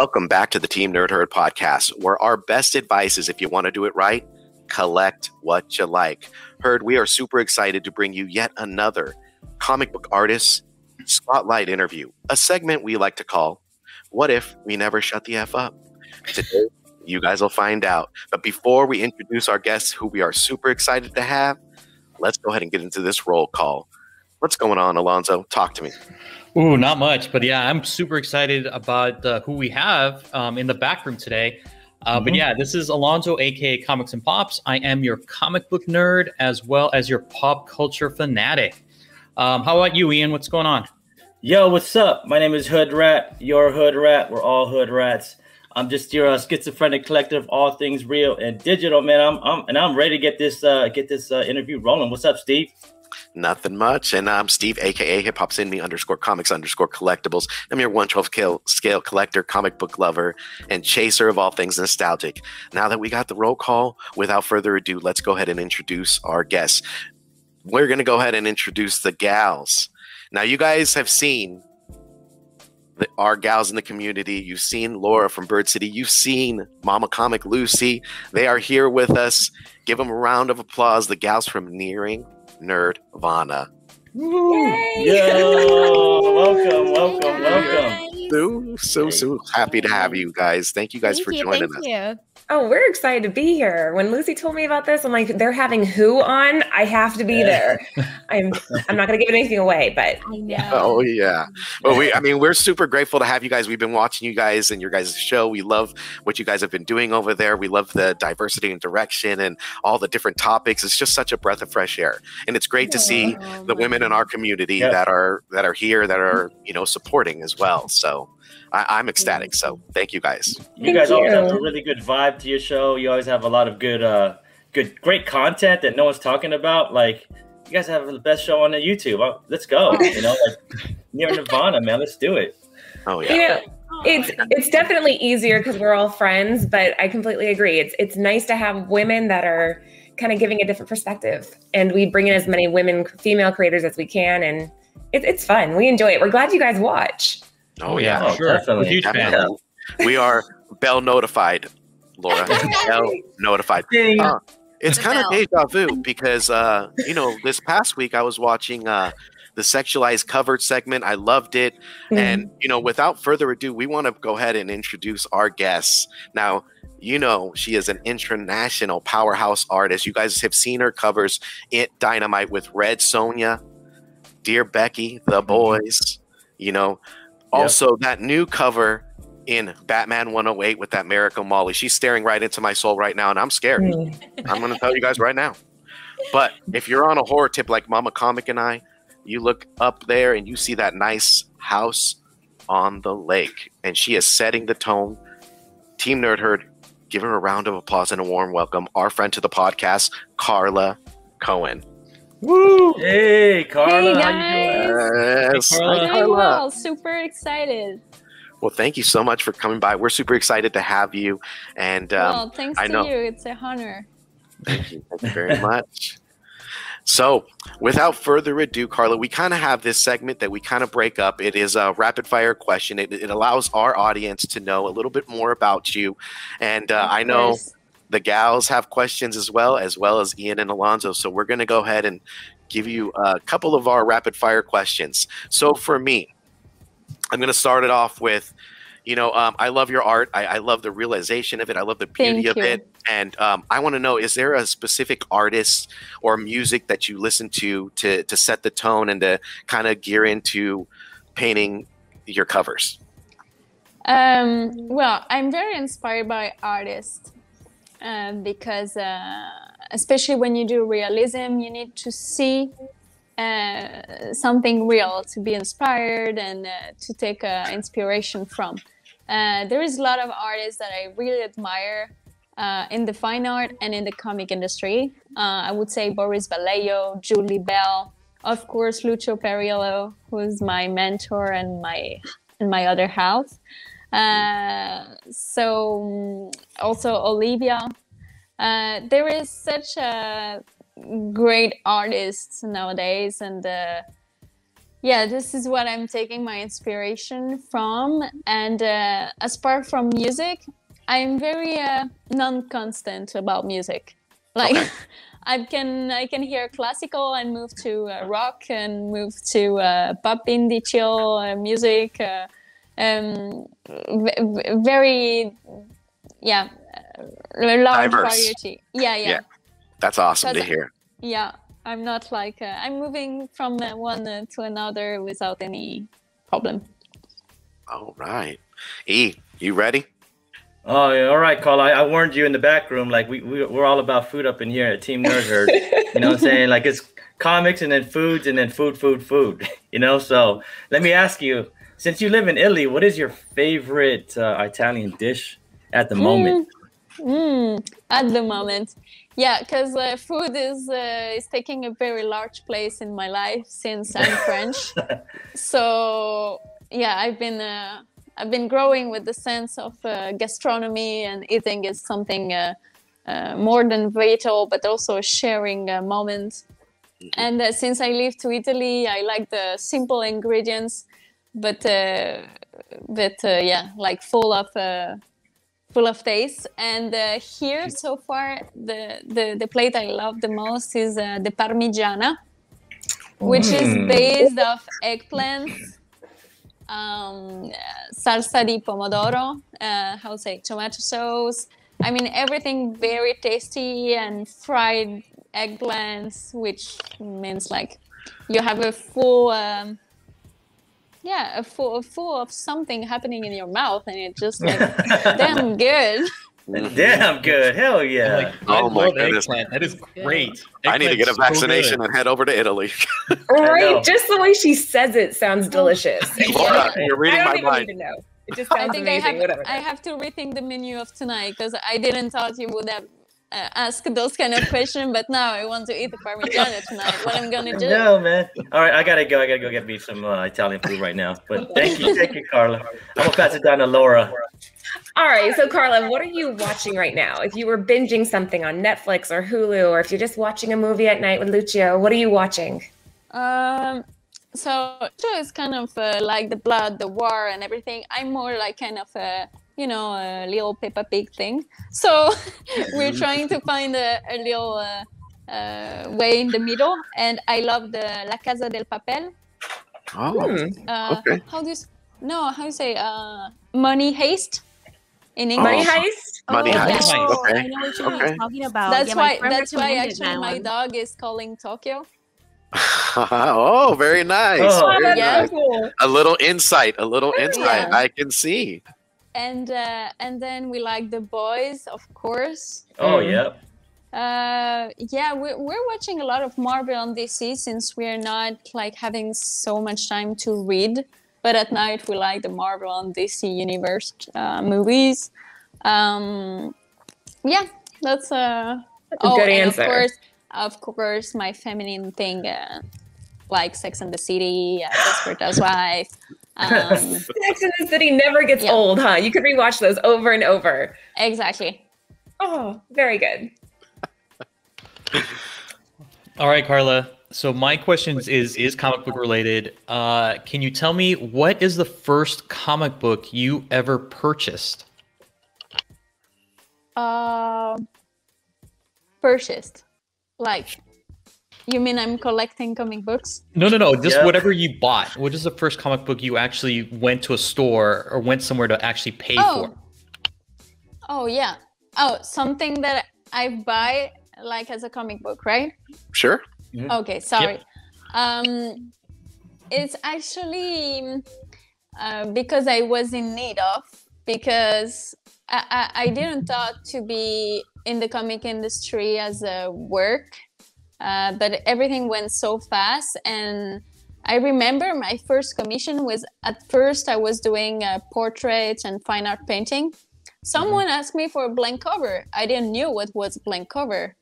Welcome back to the Team Nerd Herd podcast, where our best advice is if you want to do it right, collect what you like. Herd, we are super excited to bring you yet another comic book artist spotlight interview, a segment we like to call What If We Never Shut the F Up? Today, you guys will find out. But before we introduce our guests, who we are super excited to have, let's go ahead and get into this roll call. What's going on, Alonzo? Talk to me. Ooh, not much, but yeah, I'm super excited about uh, who we have um, in the back room today. Uh, mm-hmm. But yeah, this is Alonzo, aka Comics and Pops. I am your comic book nerd as well as your pop culture fanatic. Um, how about you, Ian? What's going on? Yo, what's up? My name is Hood Rat. You're Hood Rat. We're all Hood Rats. I'm just your uh, schizophrenic collective, all things real and digital, man. I'm, I'm and I'm ready to get this uh, get this uh, interview rolling. What's up, Steve? Nothing much. And I'm Steve, aka Hip Hop Send Me underscore comics underscore collectibles. I'm your 112 scale, scale collector, comic book lover, and chaser of all things nostalgic. Now that we got the roll call, without further ado, let's go ahead and introduce our guests. We're going to go ahead and introduce the gals. Now, you guys have seen the, our gals in the community. You've seen Laura from Bird City. You've seen Mama Comic Lucy. They are here with us. Give them a round of applause. The gals from Nearing Nerdvana. Yo, welcome, welcome, welcome. So, so, so happy to have you guys. Thank you guys thank for you, joining thank us. You. Oh, we're excited to be here. When Lucy told me about this, I'm like, they're having who on? I have to be there. I'm I'm not gonna give anything away, but I know. Oh yeah. Well, we I mean we're super grateful to have you guys. We've been watching you guys and your guys' show. We love what you guys have been doing over there. We love the diversity and direction and all the different topics. It's just such a breath of fresh air. And it's great to see the women in our community Yeah. that are that are here that are, you know, supporting as well. So I, I'm ecstatic. So thank you guys. You Thank guys always have a really good vibe to your show. You always have a lot of good, uh, good, great content that no one's talking about. Like you guys have the best show on the YouTube. Uh, Let's go. You know, like near Nirvana, man. Let's do it. Oh you yeah. it's it's definitely easier because we're all friends. But I completely agree. It's it's nice to have women that are kind of giving a different perspective, and we bring in as many women, female creators as we can, and it, it's fun. We enjoy it. We're glad you guys watch. Oh yeah. Oh, sure. definitely. Huge fan. Definitely. We are bell notified, Laura. bell notified. Uh, it's kind of deja vu because uh, you know this past week I was watching uh, the sexualized covered segment. I loved it, and you know, without further ado, we want to go ahead and introduce our guests. Now, you know, she is an international powerhouse artist. You guys have seen her covers it Dynamite with Red Sonja, Dear Becky, The Boys. You know, also that new cover in Batman 108 with that Miracle Molly. She's staring right into my soul right now, and I'm scared. Mm. I'm going to tell you guys right now. But if you're on a horror tip like Mama Comic and I, you look up there and you see that nice house on the lake, and she is setting the tone. Team Nerd Herd, give her a round of applause and a warm welcome. Our friend to the podcast, Carla Cohen. Woo! Hey, Carla, Hey, how you doing? Yes. Carla. Hi, Doing Carla. well. Super excited. Well, thank you so much for coming by. We're super excited to have you. And um, well, thanks I to know. you. It's a honor. Thank you. Thank you very much. So, without further ado, Carla, we kind of have this segment that we kind of break up. It is a rapid fire question. It, it allows our audience to know a little bit more about you. And uh, I know the gals have questions as well, as well as Ian and Alonzo. So, we're going to go ahead and give you a couple of our rapid fire questions. So, for me, I'm going to start it off with, you know, um, I love your art. I, I love the realization of it. I love the beauty Thank of you. it. And um, I want to know: Is there a specific artist or music that you listen to to to set the tone and to kind of gear into painting your covers? Um, well, I'm very inspired by artists uh, because, uh, especially when you do realism, you need to see uh, something real to be inspired and uh, to take uh, inspiration from. Uh, there is a lot of artists that I really admire uh, in the fine art and in the comic industry. Uh, I would say Boris Vallejo, Julie Bell, of course Lucio Parrillo, who is my mentor and my and my other half. So mm, also Olivia. Uh, there is such a great artists nowadays, and uh, yeah, this is what I'm taking my inspiration from. And uh, as far from music, I'm very uh, non-constant about music. Like Okay. I can I can hear classical and move to uh, rock and move to uh, pop indie chill uh, music. Uh, um, very yeah, large Diverse. variety. Yeah, yeah. Yeah. That's awesome to hear. Yeah, I'm not like uh, I'm moving from uh, one uh, to another without any problem. All right. E, you ready? Oh, yeah, all right, Carl. I, I warned you in the back room. Like we, we we're all about food up in here at Team Nerd Herd. you know what I'm saying? Like it's comics and then foods and then food, food, food. You know. So let me ask you, since you live in Italy, what is your favorite uh, Italian dish at the moment? Mm, at the moment, yeah, because uh, food is uh, is taking a very large place in my life since I'm French. so yeah, I've been uh, I've been growing with the sense of uh, gastronomy and eating is something uh, uh, more than vital, but also a sharing uh, moment. And uh, since I live to Italy, I like the simple ingredients, but uh, but uh, yeah, like full of. Full of taste. And uh, here, so far, the, the, the plate I love the most is uh, the parmigiana, which is Mm. based of eggplants, um, uh, salsa di pomodoro, uh, how to say, tomato sauce. I mean, everything very tasty and fried eggplants, which means like you have a full. Um, yeah, a full, a full of something happening in your mouth, and it's just like damn good. Mm-hmm. Damn good. Hell yeah. Like, I Oh my love goodness. eggplant. That is great. I need to get a Eggplant's so vaccination and head over to Italy. Right? Just the way she says it sounds oh. delicious. Laura, you're reading I my don't even mind. even know. It just I sounds think I have, Whatever. I have to rethink the menu of tonight because I didn't thought you would have uh, asked those kind of questions, but now I want to eat the parmigiana tonight. What I'm gonna do? No, man. All right, I gotta go. I gotta go get me some uh, Italian food right now. But thank you, thank you, Carla. I'm gonna pass it down to Laura. All right, so Carla, what are you watching right now? If you were binging something on Netflix or Hulu, or if you're just watching a movie at night with Lucio, what are you watching? Um, so so it's kind of uh, like the blood, the war, and everything. I'm more like kind of a you know a little Peppa Pig thing. So we're trying to find a, a little uh, uh, way in the middle. And I love the La Casa del Papel. Oh, Hmm. Uh, Okay. How do you no? How you say uh, money haste in Oh. Money English? Heist? Money Oh, heist. yeah. Okay. I know what you're Okay. talking about. That's Yeah, why. That's why actually my one. dog is calling Tokyo. oh, very nice. Oh, very yeah. nice. cool. A little insight. A little insight. Yeah. I can see. And uh, and then we like the boys, of course. Oh Mm. yeah. Uh, yeah, we're, we're watching a lot of Marvel on DC since we're not like having so much time to read. But at night we like the Marvel and DC universe uh, movies. Um, yeah, that's uh, That's a good and answer. Of course, of course, my feminine thing, uh, like Sex and the City, uh, Desperate Housewife. Um, Sex in the City never gets Yeah. old, huh? You could rewatch those over and over. exactly. Oh, very good. All right, Carla. So my questions is is comic book related. Uh, can you tell me what is the first comic book you ever purchased? Uh, purchased. Like, you mean I'm collecting comic books? No, no, no. Just Yeah. whatever you bought. What is the first comic book you actually went to a store or went somewhere to actually pay Oh. for? Oh yeah. Oh, something that I buy like as a comic book, right? Sure. Okay, sorry. Um, it's actually uh, because I was in need of because I, I, I didn't thought to be in the comic industry as a work, uh, but everything went so fast and. I remember my first commission was at first I was doing uh, portraits and fine art painting. Someone asked me for a blank cover. I didn't knew what was blank cover.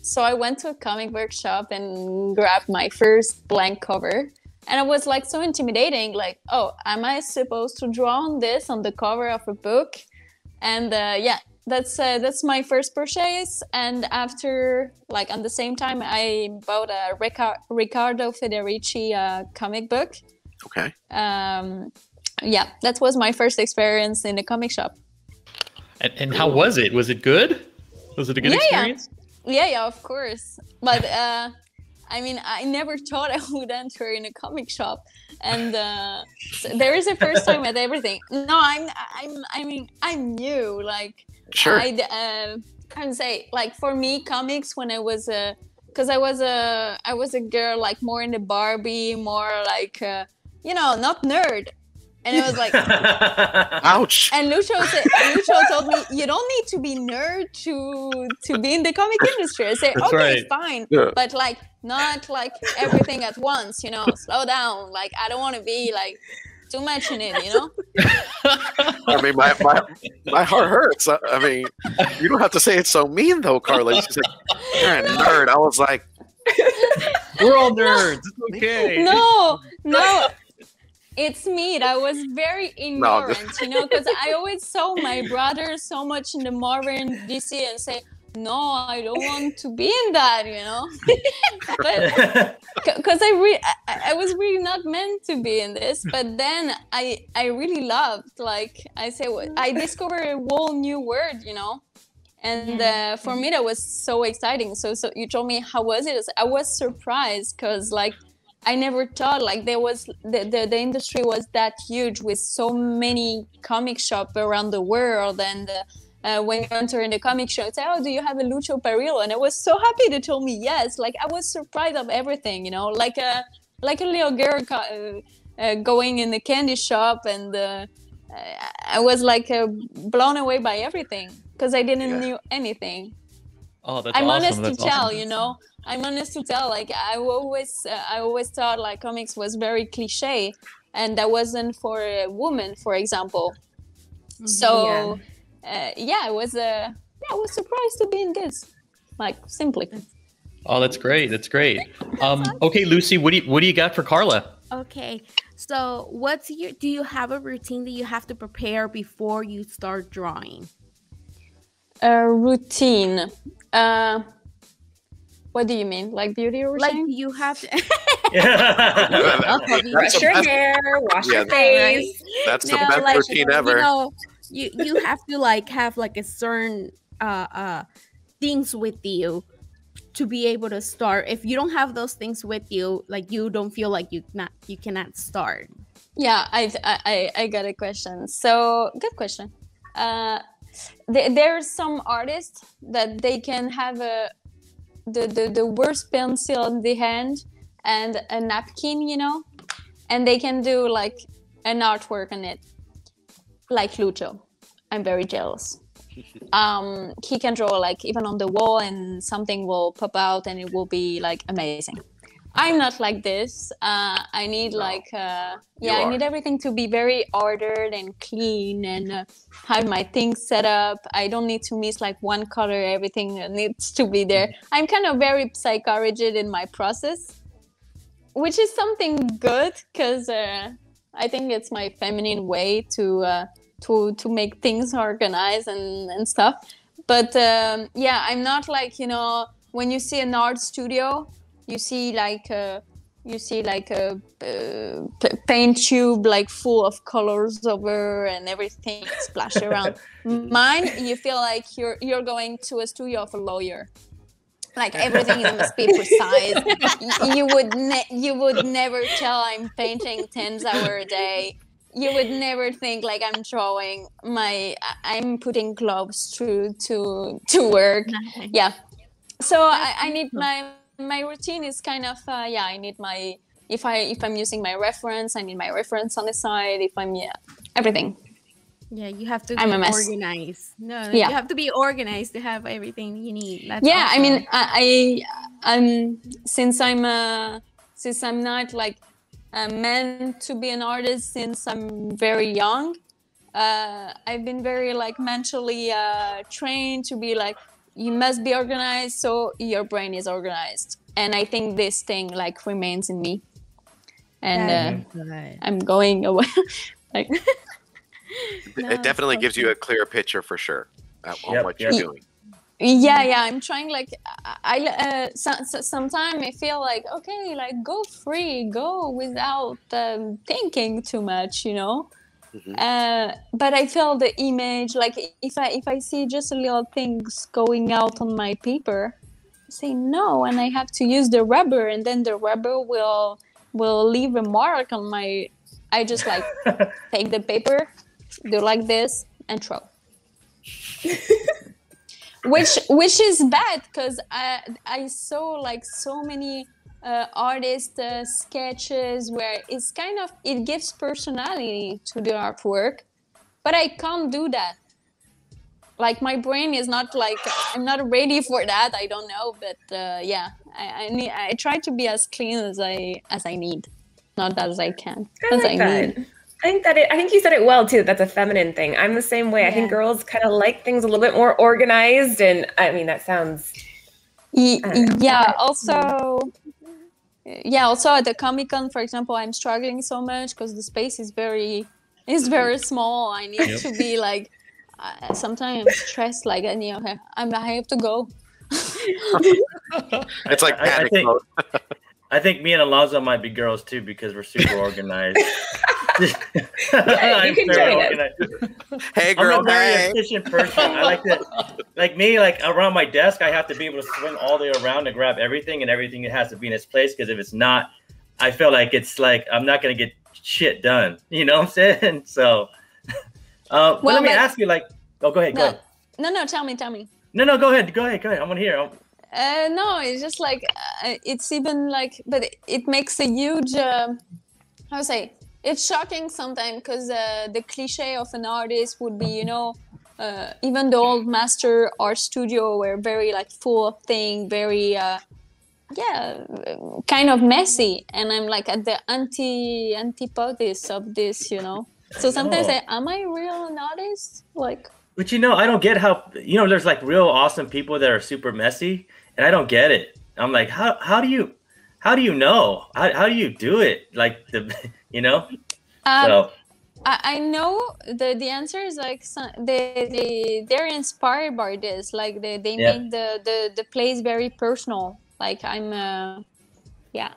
So I went to a comic book shop and grabbed my first blank cover. And it was like so intimidating. Like, oh, am I supposed to draw on this on the cover of a book? And uh, yeah, that's uh, that's my first purchase and after like on the same time i bought a Rica- riccardo federici uh, comic book Okay. um yeah that was my first experience in a comic shop And, and how was it? Was it good? Was it a good Yeah, yeah. experience? yeah yeah of course but uh i mean i never thought i would enter in a comic shop and uh so there is a first time at everything no i'm i'm i mean i'm new like Sure. I uh, can say like for me comics when I was a because I was a I was a girl like more in the Barbie more like uh, you know not nerd and it was like Ouch. and Lucho said Lucho told me you don't need to be nerd to to be in the comic industry I say That's okay right. fine Yeah. but like not like everything at once you know slow down like I don't want to be like too much in it you know I mean, my, my, my heart hurts. I, I mean, you don't have to say it's so mean, though, Carla. She's like, you're a nerd. I was like, We're all nerds. It's okay. no, no. It's me. I was very No, ignorant, you know, because I always saw my brother so much in the Marvel DC and say, no, I don't want to be in that, you know. but because I, re- I I was really not meant to be in this, but then I I really loved like I say I discovered a whole new world, you know. And uh, for me, that was so exciting. So, so you told me how was it? I was surprised because, like, I never thought like there was the, the, the industry was that huge with so many comic shop around the world and uh, uh, when you enter in the comic shop say oh do you have a lucho parrillo and i was so happy they told me yes like i was surprised of everything you know like a like a little girl co- uh, uh, going in the candy shop and uh, i was like uh, blown away by everything because i didn't Yeah. knew anything Oh, that's I'm awesome. honest That's to tell, you know. I'm honest to tell. Like I always, uh, I always thought like comics was very cliche, and that wasn't for a woman, for example. So, yeah, uh, yeah I was, uh, yeah, I was surprised to be in this, like simply. Oh, that's great. That's great. Um, okay, Lucy, what do you what do you got for Carla? Okay. So, what's your do you have a routine that you have to prepare before you start drawing? A routine. Uh, what do you mean? Like beauty routine? Like routine? you have to That's Brush your best- hair, wash Yeah. your face. That's the best like, routine you ever. know, you you have to like have like a certain uh uh things with you to be able to start. If you don't have those things with you, like you don't feel like you not you cannot start. Yeah, I I I got a question. So good question. Uh, th- there's some artists that they can have a the, the the worst pencil in the hand and a napkin, you know, and they can do like an artwork on it, like Lucho. I'm very jealous. Um, he can draw like even on the wall, and something will pop out, and it will be like amazing. I'm not like this. Uh, I need No. like uh, yeah, I need everything to be very ordered and clean and uh, have my things set up. I don't need to miss like one color. Everything needs to be there. I'm kind of very psychorigid in my process, which is something good because uh, I think it's my feminine way to uh, to to make things organized and and stuff. But um, yeah, I'm not like you know when you see an art studio, you see like. Uh, you see like a uh, paint tube like full of colors over and everything splashed around. Mine you feel like you're you're going to a studio of a lawyer. Like everything must be precise. You would ne- you would never tell i'm painting 10 hours a day. You would never think like i'm drawing my i'm putting gloves to to to work. Yeah. So I, I need my my routine is kind of uh, yeah i need my if i if i'm using my reference i need my reference on the side if i'm yeah everything Yeah, you have to I'm be a mess. organized. No, Yeah. you have to be organized to have everything you need. That's yeah i mean. I, I i'm since i'm uh since i'm not like uh, meant to be an artist since i'm very young uh i've been very like mentally uh trained to be like you must be organized so your brain is organized. And i think this thing like remains in me. And uh, is i'm going away. Like No, it definitely it's gives you a clear picture for sure. at, on Yep, what you're doing. yeah yeah i'm trying like i uh, so, so, sometimes i feel like okay like go free go without um, thinking too much you know Mhm. uh, but i feel the image like if i if i see just a little things going out on my paper I say no and i have to use the rubber and then the rubber will will leave a mark on my i just like take the paper do like this and throw which which is bad because I I saw like so many uh, artist uh, sketches where it's kind of it gives personality to the artwork, but I can't do that. Like my brain is not like I'm not ready for that. I don't know, but uh, yeah, I, I need I try to be as clean as I as I need, not as I can I as like I that. need. I think that it, I think you said it well too. That's a feminine thing. I'm the same way. I think girls kind of like things a little bit more organized, and I mean that sounds. I yeah also yeah also at the comic con for example i'm struggling so much because the space is very is very small i need Yep. to be like uh, sometimes i'm stressed like and, you know I'm, i have to go It's like I- I think- mode. I think me and Alonzo might be girls too because we're super organized. you I'm can very join us. organized. Hey, I'm girl, a very hey. efficient person. I like to, like me, like around my desk, I have to be able to swing all the way around to grab everything, and everything has to be in its place. Because if it's not, I feel like it's like I'm not gonna get shit done. You know what I'm saying? So, uh, but Well, let me but- ask you, like, oh, go ahead, go no ahead. no no tell me tell me No, no, go ahead, go ahead, go ahead. I want to hear. I'm- Uh, no, it's just like uh, it's even like, but it, it makes a huge. um how to say? It's shocking sometimes because uh, the cliche of an artist would be, you know, uh, even the old master art studio were very like full of thing, very, uh, yeah, kind of messy, and I'm like at the anti antipodes of this, you know. So sometimes. I, am I real an artist? Like, But you know, I don't get how you know. There's like real awesome people that are super messy, and I don't get it. I'm like, how how do you how do you know? How how do you do it? Like the you know. um, so I, I know the the answer is like some, they they they're inspired by this like they, they Yeah. make the, the the place very personal like i'm uh yeah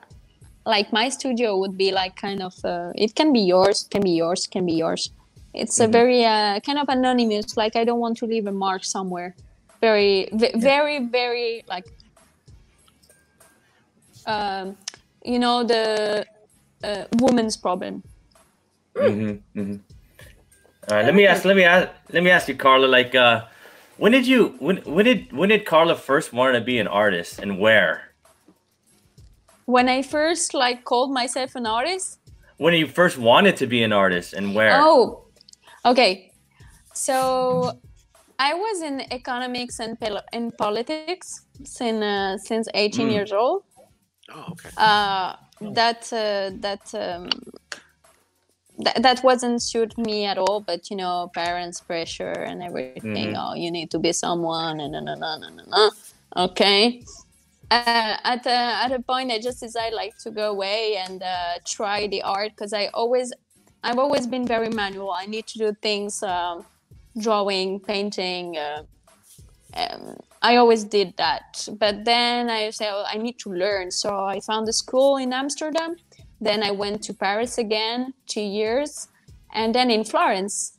like my studio would be like kind of uh, it can be yours can be yours can be yours it's a Mhm. very uh, kind of anonymous like i don't want to leave a mark somewhere very v- very very like um you know the uh, woman's problem mhm, mhm. All right, let me ask. Let me ask. Let me ask you, Carla. Like, uh, when did you when when did when did Carla first want to be an artist, and where? when I first like called myself an artist. When you first wanted to be an artist, and where? Oh, okay. So I was in economics and pol- in politics since uh, since 18 Mm. years old. Oh, okay. Uh, that uh, that um, that that wasn't suit me at all. But you know, parents' pressure and everything. Mhm. Oh, you need to be someone, and no, no, no, no, no, no. Okay. Uh, at a, at a point, I just decided like to go away and uh, try the art because I always, I've always been very manual. I need to do things, um, drawing, painting. Uh, um, I always did that, but then I said oh, I need to learn. So I found a school in Amsterdam. Then I went to Paris again, two years, and then in Florence.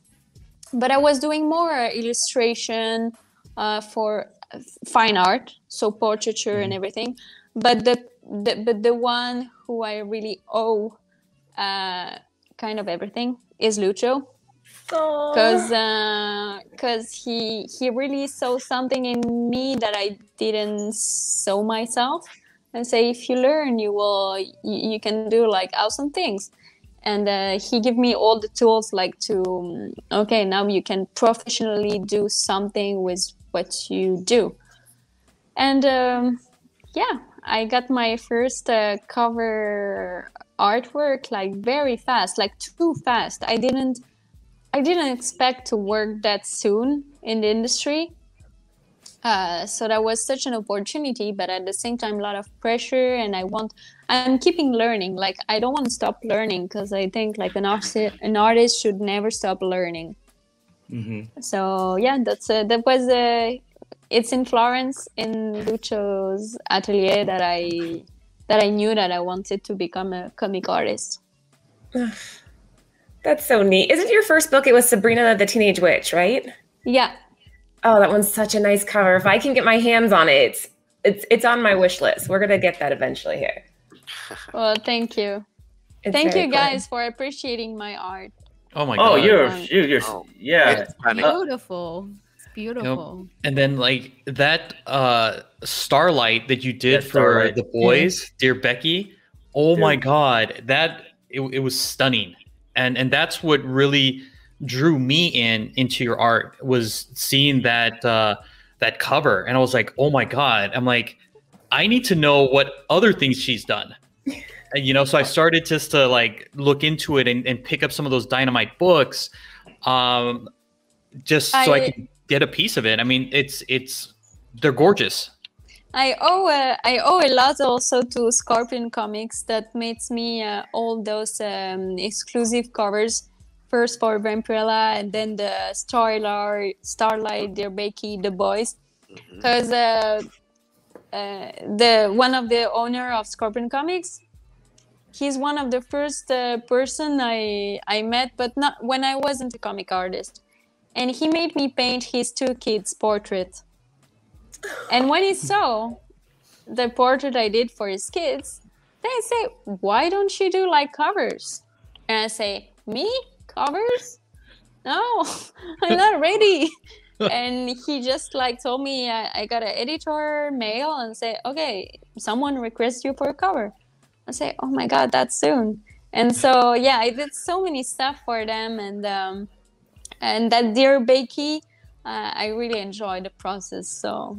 But I was doing more illustration uh, for fine art, so portraiture and everything. But the, the but the one who I really owe uh, kind of everything is Lucho Because because he he really saw something in me that I didn't saw myself. And say if you learn you will you, you can do like awesome things. And uh, he gave me all the tools like to um, okay now you can professionally do something with what you do. And um, yeah i got my first uh, cover artwork like very fast like too fast. I didn't I didn't expect to work that soon in the industry. Uh, so that was such an opportunity, but at the same time, a lot of pressure. And I want, I'm keeping learning. Like I don't want to stop learning because I think like an artist, an artist should never stop learning. Mhm. So yeah, that's uh, that was uh, it's in Florence in Lucho's atelier that I that I knew that I wanted to become a comic artist. That's so neat. Isn't your first book? It was Sabrina the Teenage Witch, right? Yeah, Oh, that one's such a nice cover. If I can get my hands on it, it's it's, it's on my wish list. We're gonna get that eventually here. well, thank you, It's thank very you cool. guys for appreciating my art. Oh my Oh, god. you're Um, you're, you're Oh, yeah. It's. Beautiful. It's beautiful. And then like that uh Starlight that you did Yeah, for Starlight. the boys, dear Becky. Oh my god, that it, it was stunning. And and that's what really drew me in into your art was seeing that uh that cover and I was like, "Oh my god." I'm like, "I need to know what other things she's done." And, you know, so I started just to like look into it and, and pick up some of those dynamite books. Um just so I, I- can get a piece of it. I mean, it's it's they're gorgeous. I owe uh, I owe a lot also to Scorpion Comics that makes me uh, all those um, exclusive covers. First for Vampirella and then the Starlight, Starlight, Dear Becky, The Boys, because uh, uh, the one of the owner of Scorpion Comics, he's one of the first uh, person I I met, but not when I wasn't a comic artist, and he made me paint his two kids' portrait. And when he saw the portrait I did for his kids, they say, "Why don't you do like covers?" And I say, "Me covers? No, I'm not ready." and he just like told me I, I got an editor mail and say, "Okay, someone requests you for a cover." I say, "Oh my god, that's soon." And so yeah, I did so many stuff for them, and um, and that dear Becky, uh, I really enjoy the process. So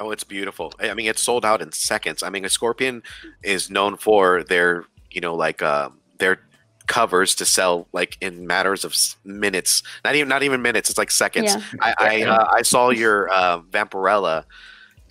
Oh, it's beautiful. I I mean, it's sold out in seconds. I mean, a Scorpion is known for their, you know, like uh, their covers to sell like in matters of minutes. Not even not even minutes. It's like seconds. Yeah. I I, uh, I saw your uh, Vampirella,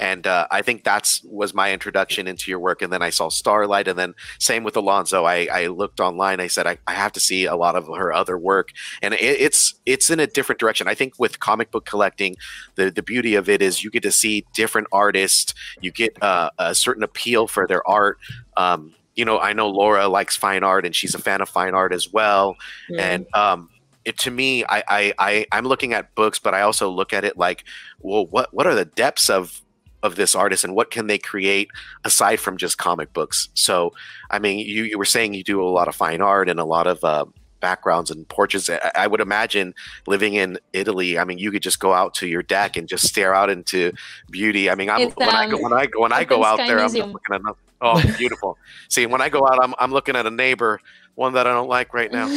and uh, I think that's was my introduction into your work. And then I saw Starlight, and then same with Alonzo. I, I looked online. I said I, I have to see a lot of her other work, and it, it's it's in a different direction. I think with comic book collecting, the the beauty of it is you get to see different artists. You get uh, a certain appeal for their art. Um, you know, I know Laura likes fine art, and she's a fan of fine art as well and um it to me I, I i i'm looking at books but i also look at it like well what what are the depths of of this artist and what can they create aside from just comic books. So i mean you, you were saying you do a lot of fine art and a lot of uh, backgrounds and portraits. I, I would imagine living in italy i mean you could just go out to your deck and just stare out into beauty. I mean I'm, It's, when i go um, when i go when i go out Sky there i'm just looking at nothing. Oh beautiful see when i go out i'm, I'm looking at a neighbor one that i don't like right now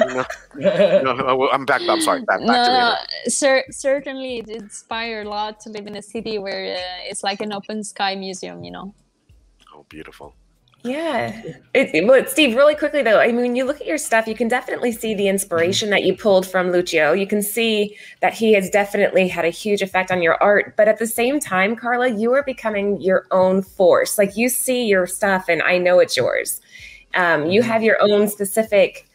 You know? no, I'm back. I'm sorry. Back, back no, me. cer- certainly it inspired a lot to live in a city where uh, it's like an open sky museum, you know. Oh, beautiful. Yeah. It, but Steve, really quickly though, I mean, when you look at your stuff, you can definitely see the inspiration that you pulled from Lucio. You can see that he has definitely had a huge effect on your art. But at the same time, Carla, you are becoming your own force. Like you see your stuff, and I know it's yours. Um, you have your own specific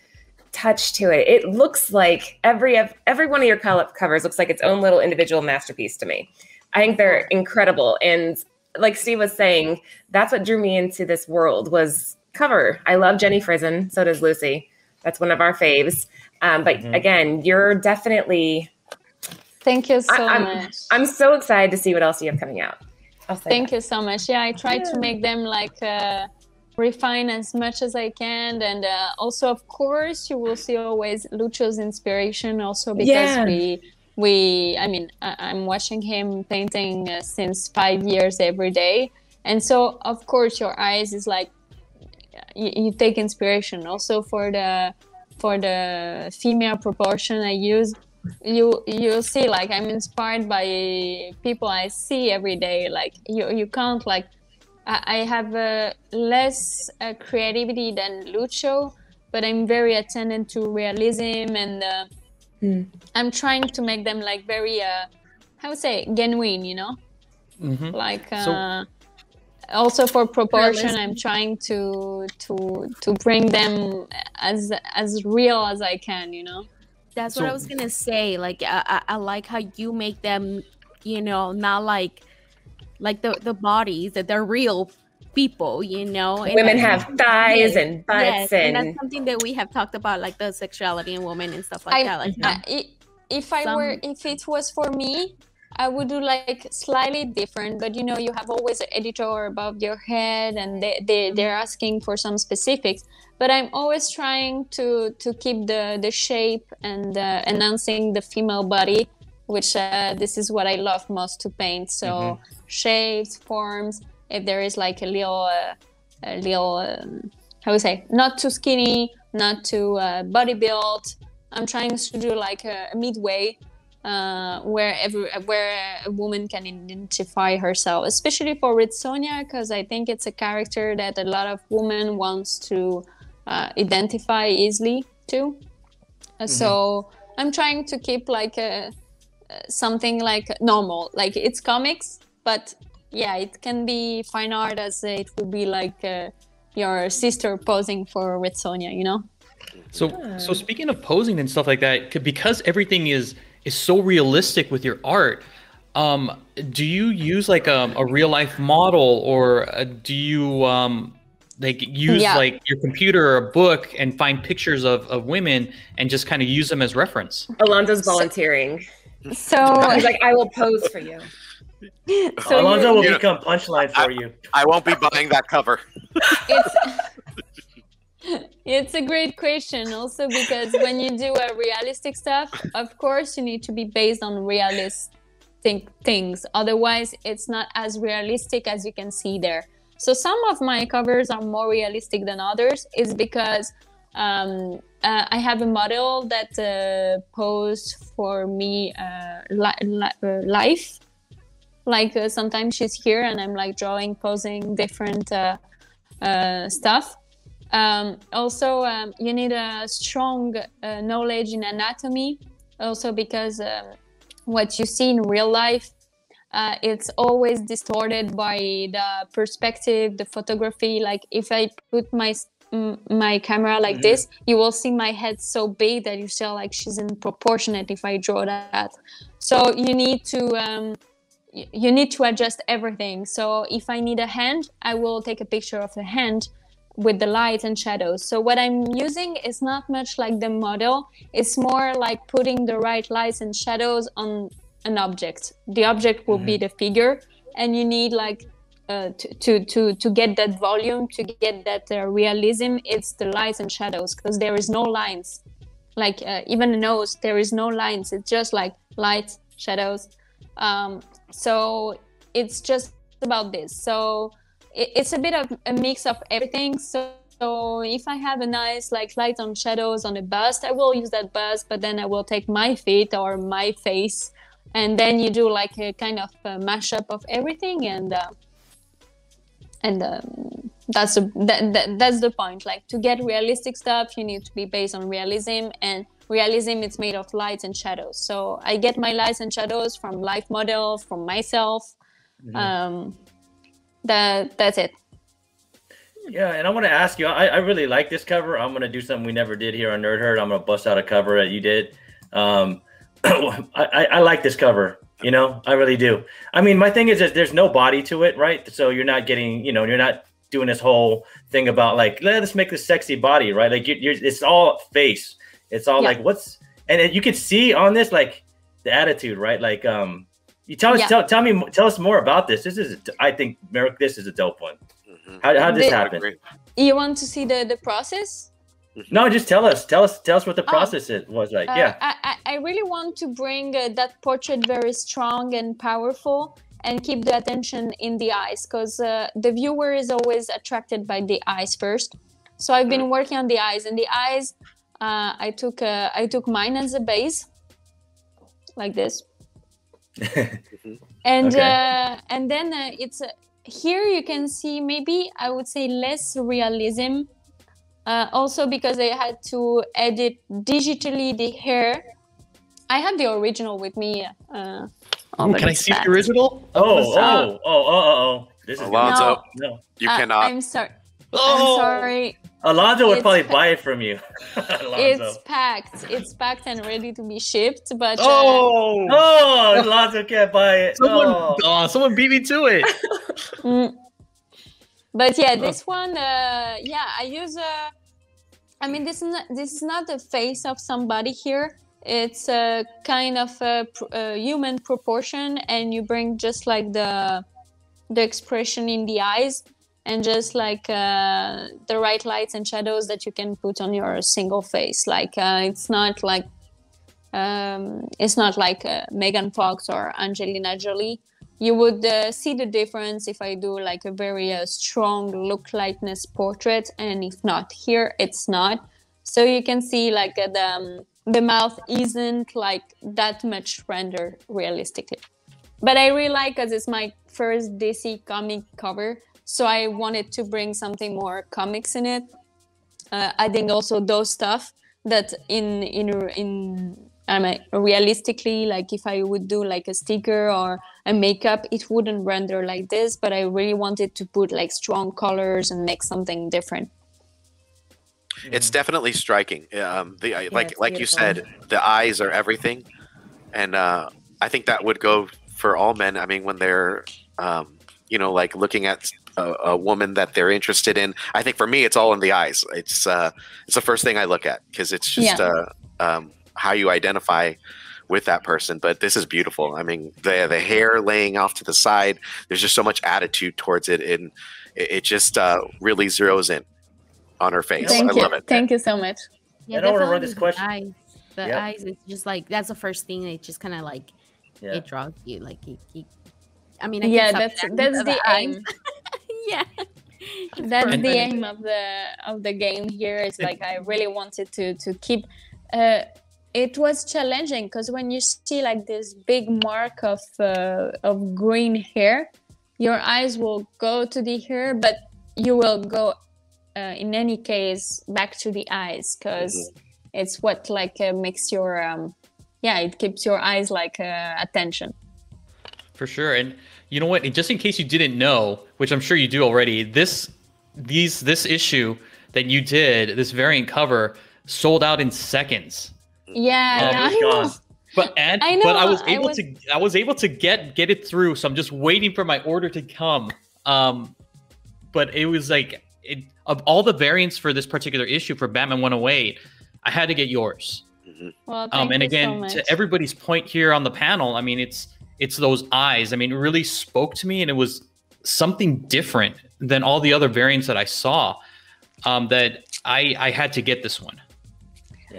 touch to it. It looks like every of every one of your covers looks like its own little individual masterpiece to me. I think they're incredible. And like Steve was saying, that's what drew me into this world was cover. I love Jenny Frison. So does Lucy. That's one of our faves. Um, but Mhm. again, you're definitely. Thank you so I- I'm- much. I'm so excited to see what else you have coming out. I'll say Thank that. you so much. Yeah, I try Yeah. to make them like uh, refine as much as I can, and uh, also, of course, you will see always Lucho's inspiration. Also, because Yeah. we we I mean I'm watching him painting uh, since five years every day, and so of course your eyes is like you, you take inspiration. Also for the for the female proportion I use you you see like i'm inspired by people i see every day like you you can't like i, I have uh, less uh, creativity than lucho but i'm very attentive to realism and uh, Mm. i'm trying to make them like very uh how would say genuine you know Mhm. like So- uh also for proportion Realism. i'm trying to to to bring them as as real as i can you know That's So- what I was gonna say. Like I, I, I like how you make them, you know, not like like the the bodies that they're real people, you know. and Women have thighs Yes, and butts yes, and and, that's something that we have talked about, like the sexuality in women and stuff like I- that. Like Uh, i- if I were, if it was for me, I would do like slightly different. But you know, you have always an editor above your head, and they, they they're asking for some specifics. But I'm always trying to to keep the the shape and uh, enhancing the female body, which uh, this is what I love most to paint. So shapes, forms. If there is like a little, uh, a little, um, how would say, not too skinny, not too uh, body built. I'm trying to do like a, a midway uh, where every where a woman can identify herself, especially for Red Sonja, because I think it's a character that a lot of women wants to uh, identify easily too. Uh, So I'm trying to keep like a, something like normal, like it's comics, but yeah, it can be fine art as it would be like uh, your sister posing for Red Sonja, you know. So, so speaking of posing and stuff like that, because everything is is so realistic with your art, um, do you use like a, a real life model, or uh, do you um, like use Yeah. like your computer or a book and find pictures of, of women and just kind of use them as reference? Alonzo's volunteering. So, He's like, I will pose for you. so Alonzo you- will you- become punchline for you. I won't be buying that cover. it's it's a great question also because when you do a realistic stuff of course you need to be based on realistic things. Otherwise it's not as realistic as you can see there. So some of my covers are more realistic than others. Is because um, uh, i have a model that uh, posed for me uh, li- li- uh, live like uh, sometimes she's here and i'm like drawing posing different uh, uh, stuff. Um, also um, you need a strong uh, knowledge in anatomy. Also because um, what you see in real life uh, it's always distorted by the perspective the photography. Like if i put my my camera like Mhm. this you will see my head so big that you feel like she's in proportionate if i draw that. So you need to um, you need to adjust everything so if i need a hand i will take a picture of the hand with the light and shadows. So what I'm using is not much like the model. It's more like putting the right lights and shadows on an object. The object will be the figure, and you need like uh, to, to to to get that volume, to get that uh, realism. It's the lights and shadows because there is no lines. Like uh, even the nose, there is no lines. It's just like lights, shadows. Um, so it's just about this. So it, it's a bit of a mix of everything. So, so if I have a nice like light on shadows on a bust, I will use that bust, but then I will take my feet or my face, and then you do like a kind of a mashup of everything, and uh, and um, that's a, that, that, that's the point. Like to get realistic stuff, you need to be based on realism, and realism it's made of lights and shadows. So I get my lights and shadows from life models, from myself. Um, that that's it. Yeah, and I want to ask you. I, I really like this cover. I'm going to do something we never did here on Nerd Herd. I'm going to bust out a cover that you did. Um, I, I, I like this cover. You know, I really do. I mean, my thing is that there's no body to it, right? So you're not getting, you know, you're not doing this whole thing about like let's make this sexy body, right? Like you're, you're it's all face. It's all Yeah. like what's and then you can see on this like the attitude, right? Like um, you tell us Yeah. tell tell me tell us more about this. This is I think Merrick, this is a dope one. Mhm. How how did this The- happen? You want to see the the process? No, just tell us. Tell us. Tell us what the Oh. process is, was like. Uh, yeah. I, I I really want to bring uh, that portrait very strong and powerful and keep the attention in the eyes because uh, the viewer is always attracted by the eyes first. So I've been working on the eyes and the eyes. Uh, I took uh, I took mine as a base, like this, and Okay. uh, and then uh, it's uh, here you can see maybe I would say less realism uh, also because I had to edit digitally the hair. I have the original with me. Uh, oh, Ooh, can I see bad. the original? oh, Uh, oh, oh, oh, oh, oh. This is Alonzo. No. You Uh, cannot. I'm sorry. Oh, I'm sorry. Alonzo would It's probably pa- buy it from you. It's packed. It's packed and ready to be shipped. But uh, Oh, Oh, Alonzo can't buy it. someone, Oh. oh, someone beat me to it. Mm. But yeah, this one, uh, yeah, I use I mean, this is not this is not the face of somebody here. It's a kind of a, a human proportion, and you bring just like the the expression in the eyes, and just like uh, the right lights and shadows that you can put on your single face. Like uh, it's not like um, it's not like uh, Megan Fox or Angelina Jolie you would uh, see the difference if I do like a very uh, strong look likeness portrait, and if not here, it's not. So you can see like uh, the um, the mouth isn't like that much rendered realistically. But I really like because it's my first DC comic cover, so I wanted to bring something more comics in it, uh, adding also those stuff that in in in I mean, realistically, like if I would do like a sticker or a makeup, it wouldn't render like this. But I really wanted to put like strong colors and make something different. It's definitely striking. Um, the I- like it's like you said, the eyes are everything, and uh, I think that would go for all men. I mean, when they're um, you know like looking at a, a woman that they're interested in, I think for me it's all in the eyes. It's uh, it's the first thing I look at because it's just Yeah. uh, um, how you identify with that person. But this is beautiful. I mean, the the hair laying off to the side. There's just so much attitude towards it, and it, it just uh, really zeroes in on her face. Thank I you, love it. thank you so much. I don't wanna run definitely this the question. Eyes. The Yep. eyes is just like that's the first thing. It just kind of like Yeah. it draws you. Like it, it- I mean, I Yeah, that's that's the eyes. aim. yeah, That's perfect. the aim of the of the game here. It's like I really wanted to to keep. Uh, it was challenging because when you see like this big mark of uh, of green hair, your eyes will go to the hair, but you will go uh, in any case back to the eyes because it's what like uh, makes your um, yeah it keeps your eyes like uh, attention. For sure. And you know what? And just in case you didn't know, which I'm sure you do already, this these this issue that you did, this variant cover, sold out in seconds. Yeah, Oh, yeah, it's I know. But and I but I know, was I able was- to I was able to get get it through. So I'm just waiting for my order to come. Um but it was like it, of all the variants for this particular issue for Batman 108, I had to get yours. Well, thank Um, and you again, so much. to everybody's point here on the panel, I mean, it's it's those eyes. I mean, it really spoke to me, and it was something different than all the other variants that I saw. Um, that I I had to get this one.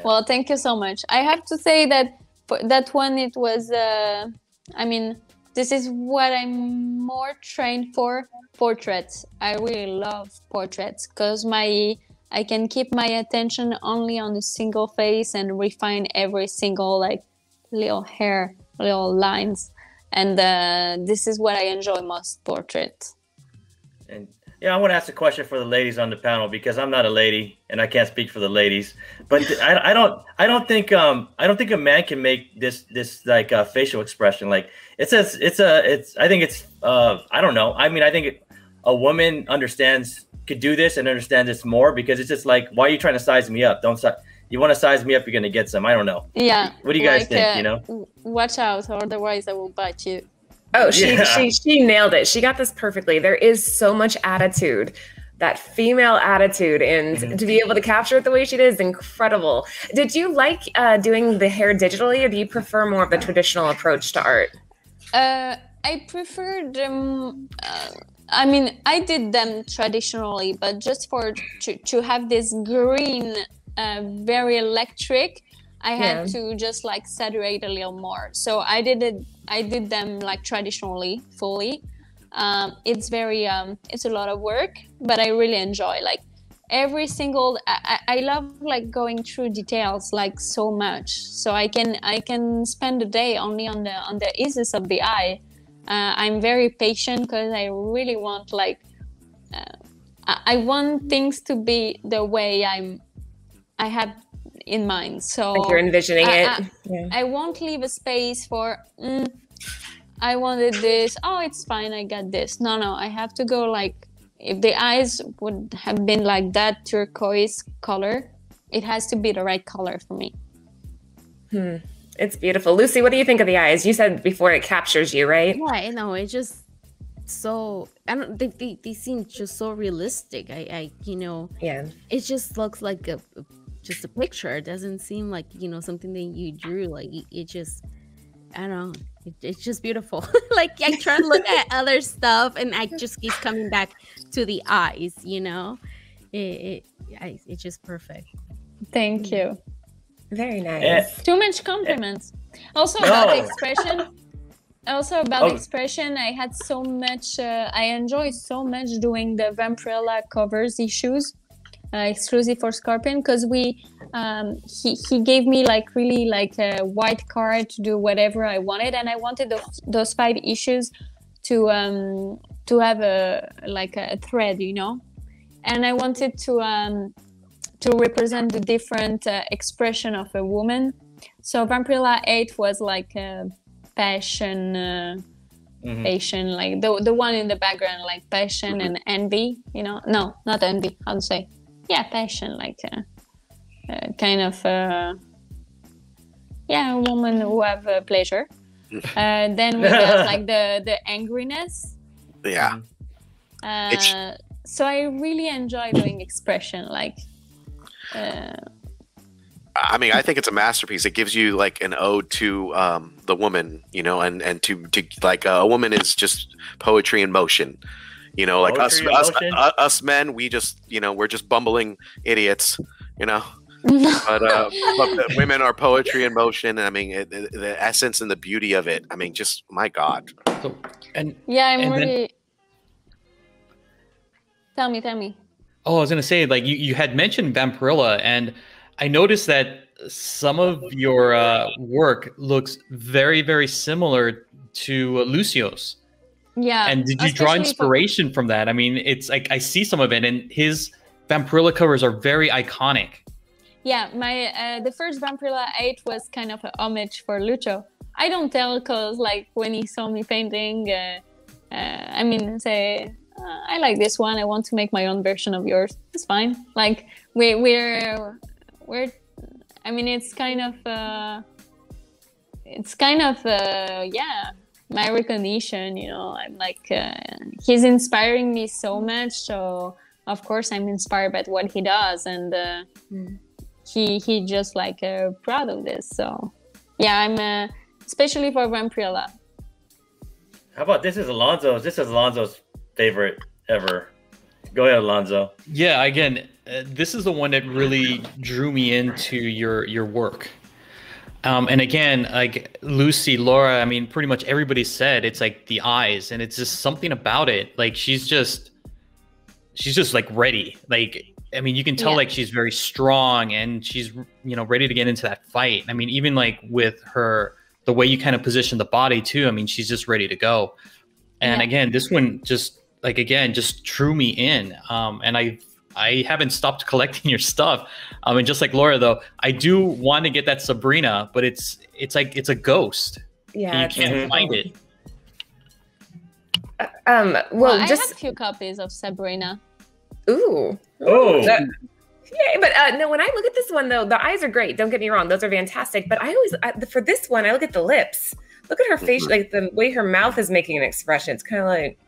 Well, thank you so much. I have to say that that one, it was. Uh, I mean, this is what I'm more trained for. Portraits. I really love portraits because my I can keep my attention only on a single face and refine every single like little hair, little lines, and uh, this is what I enjoy most. portrait. And yeah, I want to ask a question for the ladies on the panel because I'm not a lady and I can't speak for the ladies. But I, I don't I don't think um I don't think a man can make this this like uh, facial expression like it's a it's a it's I think it's uh I don't know I mean I think it, a woman understands could do this and understands this more because it's just like why are you trying to size me up don't si- you want to size me up you're gonna get some I don't know Yeah. What do you guys like, think, uh, you know? Watch out, or otherwise I will bite you. Oh, she Yeah. she she nailed it. She got this perfectly. There is so much attitude, that female attitude, and Mhm. to be able to capture it the way she did is incredible. Did you like uh, doing the hair digitally, or do you prefer more of the traditional approach to art? Uh, I prefer them. Uh, I mean, I did them traditionally, but just for to, to have this green, uh, very electric, I had to just like saturate a little more. So I did it. I did them like traditionally, fully. Um, it's very. Um, it's a lot of work, but I really enjoy like every single. I, I love like going through details like so much. So I can I can spend a day only on the on the edges of the eye. Uh, I'm very patient because I really want like uh, I, I want things to be the way I'm I have in mind. So Like you're envisioning I- it. I- Yeah. I won't leave a space for. Mm, I wanted this. Oh, it's fine. I got this. No, no. I have to go like if the eyes would have been like that turquoise color, it has to be the right color for me. Hmm. It's beautiful. Lucy, what do you think of the eyes? You said before it captures you, right? Yeah, I know. It's just so I don't they, they, they seem just so realistic. I, I you know Yeah. it just looks like a just a picture. It doesn't seem like you know something that you drew. Like it, it just I don't know. It, it's just beautiful. like I try to look at other stuff and I just keep coming back to the eyes. You know, it it it's just perfect. Thank you. Very nice. Eh, Too much compliments. Also about No. the expression. Also about Oh. the expression, I had so much. Uh, I enjoy so much doing the Vampirella covers issues, uh, exclusive for Scorpion, because we um, he he gave me like really like a white card to do whatever I wanted, and I wanted those those five issues to um to have a like a thread, you know, and I wanted to um to represent the different uh, expression of a woman. So Vampirella 8 was like a passion, uh, mhm. passion, like the, the one in the background, like passion and envy, you know? No, not envy, how to say? Yeah, passion, like uh, uh, kind of, uh, yeah, a woman who have uh, pleasure. Uh, then we got like the, the angriness. Yeah. Uh, so I really enjoy doing expression, like, uh, I mean, I think it's a masterpiece. It gives you like an ode to um, the woman, you know, and and to to like uh, a woman is just poetry in motion. You know, like us Poetry in us, uh, us men, we just you know we're just bumbling idiots. You know, but uh, but the women are poetry in motion. And I mean, it, the, the essence and the beauty of it. I mean, just my God. So, and Yeah, I'm And then- really. Tell me, tell me. Oh, I was gonna say, like you, you had mentioned Vampirella, and I noticed that some of your uh, work looks very, very similar to Lucio's. Yeah. and did you draw for- inspiration from that? I mean, it's like I see some of it, and his Vampirella covers are very iconic. Yeah, my uh, the first Vampirella 8 was kind of a homage for Lucio. I don't tell because like when he saw me painting, uh, uh, I mean, say uh, I like this one. I want to make my own version of yours. It's fine. Like we we're we're. I mean, it's kind of uh, it's kind of uh, yeah my recognition. You know, I'm like uh, he's inspiring me so much. So of course I'm inspired by what he does and. Uh, he he just like uh, proud of this. So yeah, I'm uh, especially for Vampirella. How about this is Alonzo's? This is Alonzo's favorite ever. Go ahead, Alonzo. Yeah, again, uh, this is the one that really drew me into your your work. Um, and again, like Lucy, Laura, I mean, pretty much everybody said it's like the eyes, and it's just something about it. Like she's just, she's just like ready. Like I mean, you can tell Yeah. like she's very strong, and she's you know ready to get into that fight. I mean, even like with her, the way you kind of position the body too. I mean, she's just ready to go. And Yeah. again, this one just like again just drew me in. Um, and I I haven't stopped collecting your stuff. I mean, just like Laura though, I do want to get that Sabrina, but it's it's like it's a ghost. Yeah. you can't find it. Um. Well, Well, I just have a few copies of Sabrina. ooh. Oh, That- Yeah, but uh, no. When I look at this one, though, the eyes are great. Don't get me wrong; those are fantastic. But I always, I, for this one, I look at the lips. Look at her face, like the way her mouth is making an expression. It's kind of like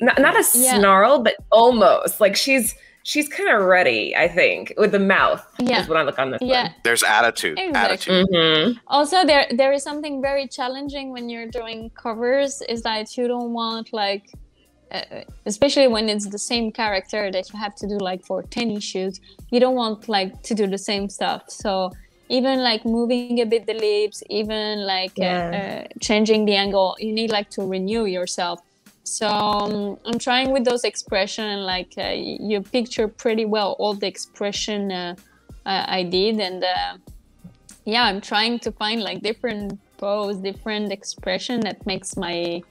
not, not a Yeah. snarl, but almost like she's she's kind of ready. I think with the mouth. Yeah. is when I look on this. Yeah. There's attitude. Exactly. Attitude. hmm Also, there there is something very challenging when you're doing covers. Is that you don't want like, uh, especially when it's the same character that you have to do like for ten issues. You don't want like to do the same stuff. So even like moving a bit the lips, even like uh, uh, changing the angle, you need like to renew yourself. So um, I'm trying with those expression, and like uh, you picture pretty well all the expression uh, I did, and uh, yeah, I'm trying to find like different pose, different expression that makes my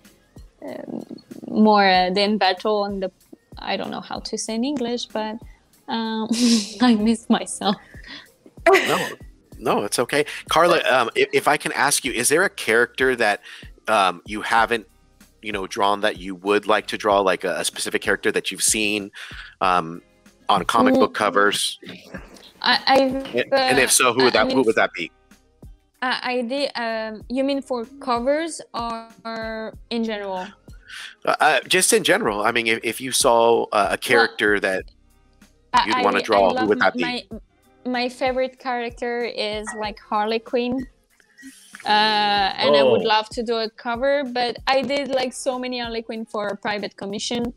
um, more uh, the in battle and the I don't know how to say in English, but um, I miss myself. No, no, it's okay. Carla, um, if, if I can ask you, is there a character that um, you haven't you know drawn that you would like to draw, like a, a specific character that you've seen um, on comic book covers? I, I've, And, if so, who would I- I that mean, who would that be? I, I did. Um, you mean for covers or, in general? Uh, uh, just in general, I mean, if, if you saw uh, a character that You'd wanna draw, who would that be? My, my favorite character is like Harley Quinn. Uh, and I would Oh. love to do a cover, but I did like so many Harley Quinn for a private commission,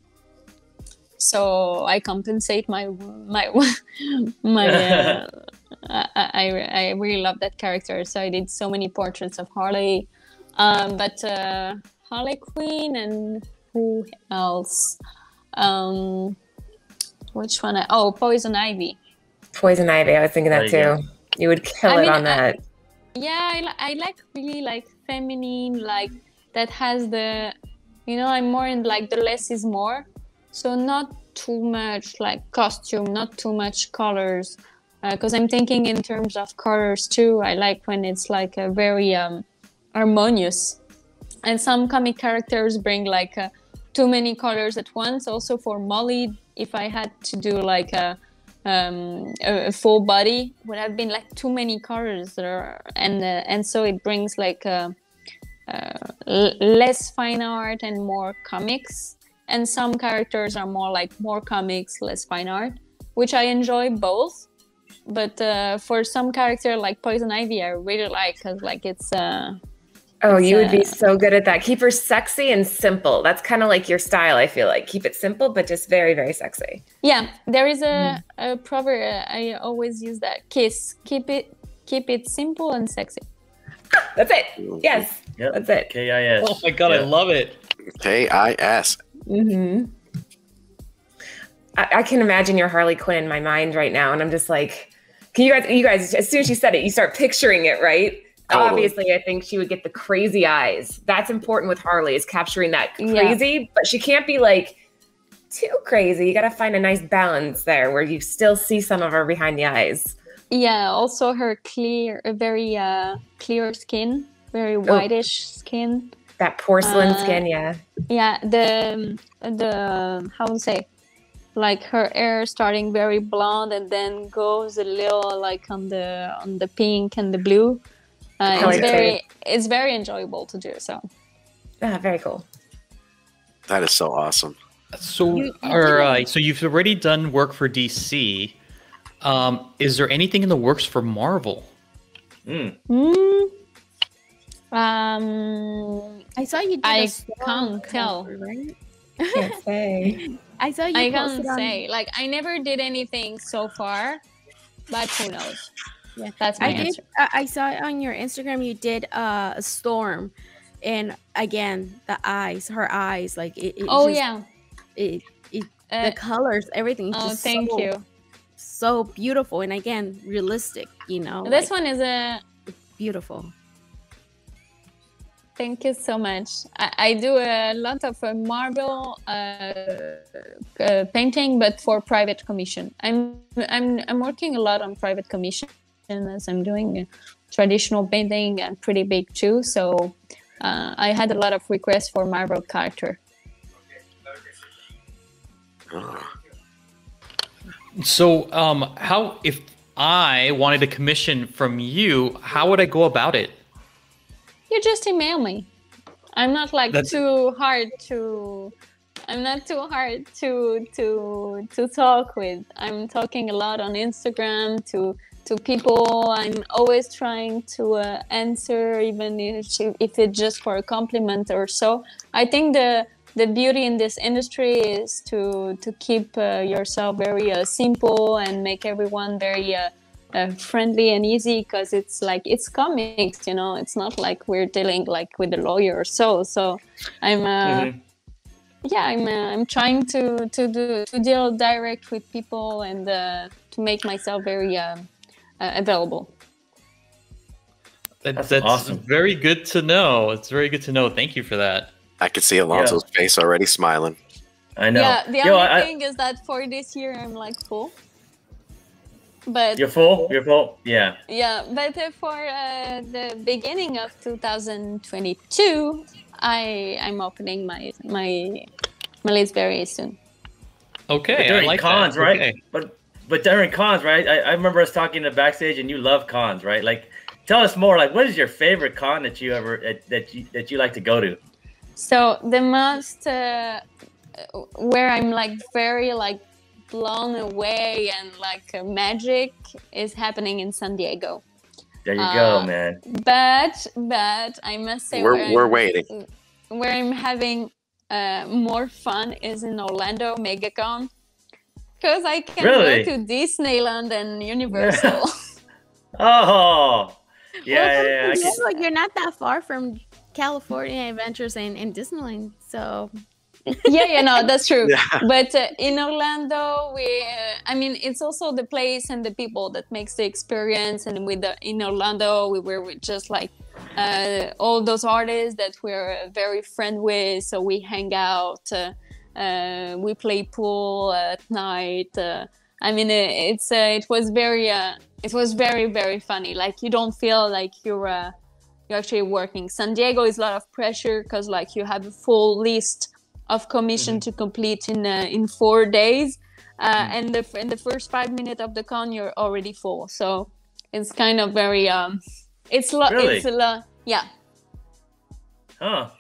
so I compensate my my my. Uh, I, I I really love that character, so I did so many portraits of Harley, um, but uh, Harley Quinn and who else? Um, which one? I- Oh, Poison Ivy. Poison Ivy. I was thinking that There too. you You would kill I it mean, on I- that. Yeah, I, I like really like feminine, like that has the, you know, I'm more in like the less is more. So not too much like costume, not too much colors, because I'm thinking in terms of colors too. I like when it's like a very um, harmonious, and some comic characters bring like uh, too many colors at once. Also for Molly, if I had to do like a um, a, a full body would have been like too many colors there, and uh, and so it brings like uh, uh, less fine art and more comics. And some characters are more like more comics less fine art which i enjoy both. But uh, for some character like poison ivy i really like because like it's uh Oh, It's, you would be uh, so good at that. Keep her sexy and simple. That's kind of like your style, I feel like. Keep it simple, but just very, very sexy. yeah there is a, a proverb uh, i always use that kiss keep it keep it simple and sexy That's it. Yes, Yep. that's it. KIS. Oh my god, I love it. K I S. hmm I, I can imagine your Harley Quinn in my mind right now, and I'm just like, can you guys? You guys, as soon as you said it, you start picturing it, right? Totally. Obviously, I think she would get the crazy eyes. That's important with Harley is capturing that Yeah. crazy, but she can't be like too crazy. You got to find a nice balance there where you still see some of her behind the eyes. yeah also her clear very uh clear skin very Oh. whitish skin That porcelain Uh, skin, yeah. yeah the the how to say like her hair starting very blonde and then goes a little like on the on the pink and the blue uh, it's like that. very it's very enjoyable to do so Ah, very cool. That is so awesome. So, you, you all right. So you've already done work for DC. Um, is there anything in the works for Marvel? Mm. Hmm. um I saw you. Did I a can't tell. cover, Right? Can't say. I saw you. i posted can't on- say like i never did anything so far but who knows Yeah. that's my I did. answer I I saw on your Instagram you did uh, a storm, and again the eyes, her eyes, like it. it oh just- yeah It, uh, the colors, everything. oh thank so- you So beautiful, and again realistic. You know, this like, one is a beautiful. Thank you so much. I, I do a lot of uh, Marvel uh, uh, painting, but for private commission. I'm I'm I'm working a lot on private commission as I'm doing traditional painting and pretty big too. So uh, I had a lot of requests for Marvel character. So, um, how if I wanted a commission from you, how would I go about it? You just email me. I'm not like That's- too hard to. I'm not too hard to to to talk with. I'm talking a lot on Instagram to to people. I'm always trying to uh, answer, even if if it's just for a compliment or so. I think the the beauty in this industry is to to keep uh, yourself very uh, simple and make everyone very uh, uh, friendly and easy because it's like it's comics you know it's not like we're dealing like with a lawyer or so so i'm uh, Mhm. yeah i'm uh, i'm trying to to do to deal direct with people and uh, to make myself very uh, available That, That's that's awesome. very good to know. It's very good to know. Thank you for that. I could see Alonso's face already smiling. I know. yeah the Yo, only I, thing is that for this year i'm like full but You're full. You're full. Yeah. yeah, but uh, for uh, the beginning of 2022, I I'm opening my my my list very soon. Okay, But I during like cons, that. right? Okay. But but during cons, right? I, I remember us talking in the backstage, and you love cons, right? Like, tell us more. Like, what is your favorite con that you ever that, that you that you like to go to? So the most uh, where I'm like very like blown away and like uh, magic is happening in San Diego. There you Uh, go, man. But but I must say We're- we're I'm- waiting. Where I'm having uh, more fun is in Orlando MegaCon because I can Really? go to Disneyland and Universal. Oh, yeah, Well, yeah, yeah. I San can- you're not that far from California Adventures and, and Disneyland, so yeah, yeah, no, that's true. Yeah. But uh, in Orlando, we, uh, I mean, it's also the place and the people that makes the experience. And with the, in Orlando, we were with just like uh, all those artists that we're uh, very friend with. So we hang out, uh, we play pool at night. Uh, I mean, uh, it's uh, it was very uh, it was very very funny. Like you don't feel like you're. Uh, you're actually working. San Diego is a lot of pressure because like you have a full list of commission to complete in uh, in four days, uh, and the in the first five minutes of the con you're already full. So it's kind of very um, it's lo- Really? it's a lot. Yeah, Huh.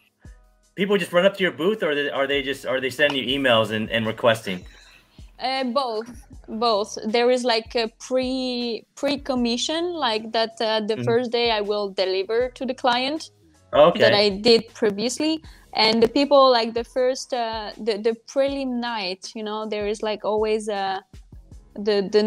People just run up to your booth, or are they just are they sending you emails and, and requesting? uh, both both. There is like a pre pre commission like that. Uh, the Mhm. first day I will deliver to the client. Okay. that I did previously. And the people like the first uh, the the prelim night, you know, there is like always uh, the the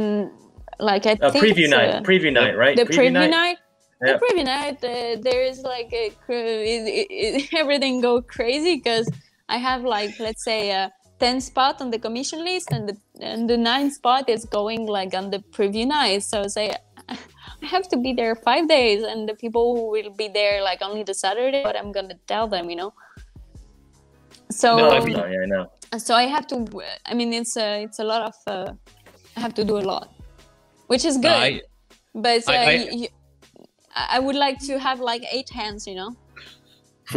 like I a think preview night. uh, preview night, right? the preview, night. Yeah. The preview night, uh, there is like a it, it, everything go crazy because I have like let's say a ten spot on the commission list, and the and the nine spot is going like on the preview night. So say I have to be there five days, and the people who will be there like only the Saturday, but I'm gonna tell them, you know. So No, I mean- yeah, I know. so I have to. I mean, it's a it's a lot of. Uh, I have to do a lot, which is good. No, I- but uh, I- I- y- y- I would like to have like eight hands, you know.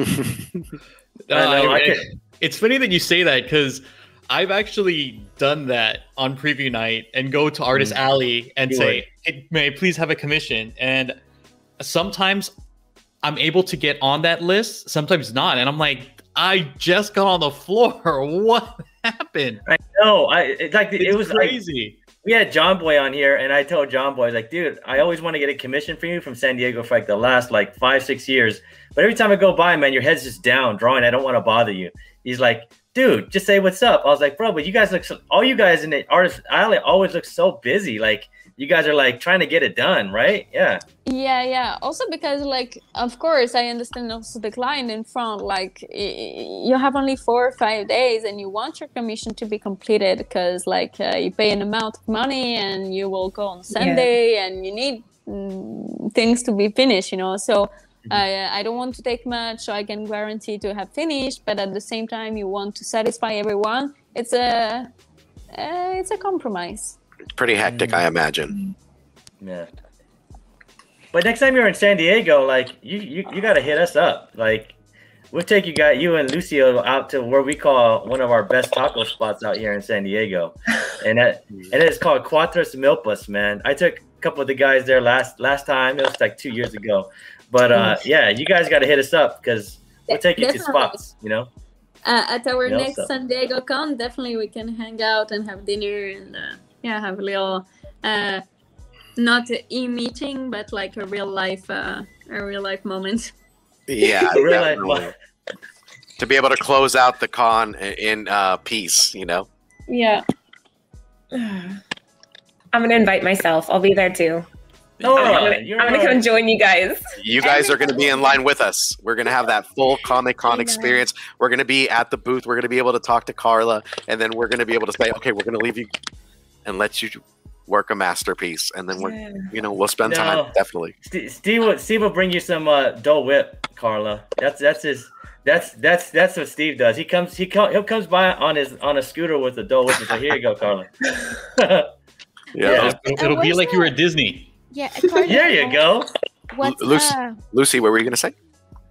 Uh, I know, I I- it's funny that you say that because I've actually done that on preview night and go to Artist Mm. Alley and You say, hey, "May I please have a commission?" And sometimes I'm able to get on that list, sometimes not, and I'm like, "I just got on the floor. What happened?" I know. I it's like It's it was like crazy. We had Jonboy on here, and I told Jonboy, I was like, dude, I always want to get a commission from you from San Diego for like the last like five, six years. But every time I go by, man, your head's just down, drawing. I don't want to bother you. He's like, dude, just say what's up. I was like, bro, but you guys look so, all you guys in the artist alley always look so busy. Like you guys are like trying to get it done, right? Yeah. Yeah, yeah. Also because like, of course, I understand also the client in front. Like, you have only four or five days, and you want your commission to be completed because like uh, you pay an amount of money, and you will go on Sunday, and you need mm, things to be finished. You know, so. I, I don't want to take much, so I can guarantee to have finished. But at the same time, you want to satisfy everyone. It's a, uh, it's a compromise. Pretty hectic, I imagine. Yeah. But next time you're in San Diego, like you, you, you got to hit us up. Like we'll take you got you and Lucio out to where we call one of our best taco spots out here in San Diego, and that and it's called Cuatros Milpas. Man, I took a couple of the guys there last last time. It was like two years ago, but uh, yeah, you guys got to hit us up because we'll take you to spots. You know. uh, at our Yeah, next so- San Diego con, definitely we can hang out and have dinner and uh, yeah, have a little, uh, not e meeting, but like a real life, uh, a real life moment. Yeah, I realize definitely. to be able to close out the con in uh, peace, you know. Yeah. I'm gonna invite myself. I'll be there too. No, I'm gonna, you're I'm gonna come right. join you guys. You guys are going to be in line with us. We're going to have that full Comic Con experience. We're going to be at the booth. We're going to be able to talk to Carla, and then we're going to be able to say, "Okay, we're going to leave you and let you work a masterpiece." And then we're, you know, we'll spend time definitely. Steve, Steve will Steve will bring you some uh, Dole Whip, Carla. That's that's his. That's that's that's what Steve does. He comes he come he comes by on his on a scooter with a Dole Whip. and say, "Here you go, Carla." Yeah, Yeah. It'll, it'll be where's like you were at Disney. Yeah, Carla, There you go. What's Lucy- uh, Lucy, what were you gonna say?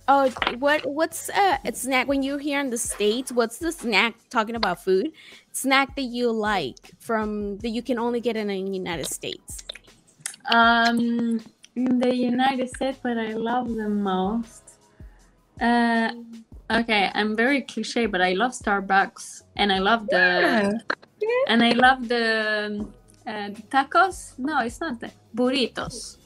Oh what what's uh a snack when you're here in the states? What's the snack talking about food? Snack that you like from that you can only get in the United States. Um, in the United States, what I love the most. Uh, okay, I'm very cliche, but I love Starbucks, and I love the and I love the, uh, the tacos. No, it's not the burritos.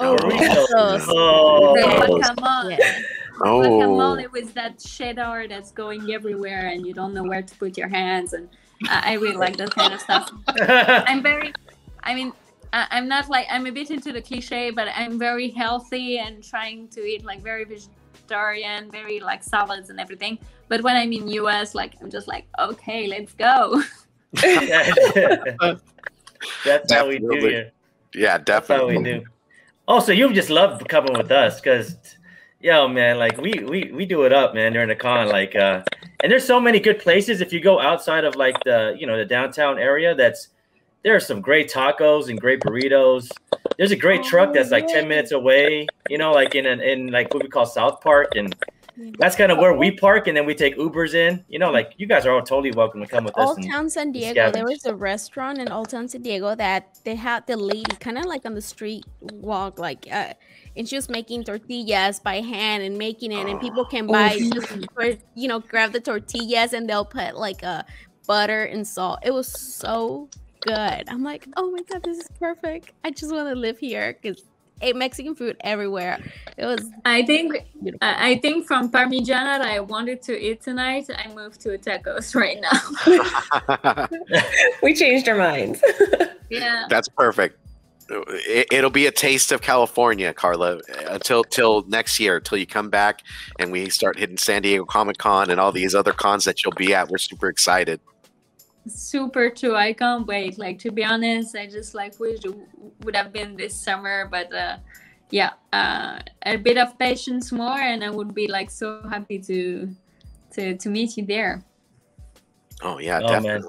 Oh, Burritos. burritos. The Oh. guacamole. Yeah. Oh, Guacamole with that cheddar that's going everywhere, and you don't know where to put your hands. And I, I really like that kind of stuff. I'm very, I mean, I, I'm not like I'm a bit into the cliche, but I'm very healthy and trying to eat like very vegetarian, very like salads and everything. But when I'm in US, like I'm just like, okay, let's go. That's how we do Definitely. here. yeah, That's how we definitely. do. Oh, so you just love coming with us because, yo, man, like we we we do it up, man, during the con. Like, uh, and there's so many good places. If you go outside of like the you know the downtown area, that's there are some great tacos and great burritos. There's a great truck that's like ten minutes away. You know, like in an in like what we call South Park, and that's kind of where we park, and then we take Ubers in. You know, like you guys are all totally welcome to come with us. Old Town San Diego, there was a restaurant in Old Town San Diego that they had the lady kind of like on the street walk, like, uh, and she was making tortillas by hand and making it, and people can oh, buy, just you know, grab the tortillas and they'll put like a butter and salt. It was so good. I'm like, oh my god, this is perfect. I just want to live here because ate Mexican food everywhere. It was I think beautiful. I I think from Parmigiana that I wanted to eat tonight, I moved to a tacos right now. we changed our minds. yeah. That's perfect. It, it'll be a taste of California, Carla, until till next year, till you come back and we start hitting San Diego Comic Con and all these other cons that you'll be at. We're super excited. super too i can't wait like to be honest i just like wish it would have been this summer but uh yeah uh a bit of patience more and i would be like so happy to to to meet you there Oh yeah, Oh, man.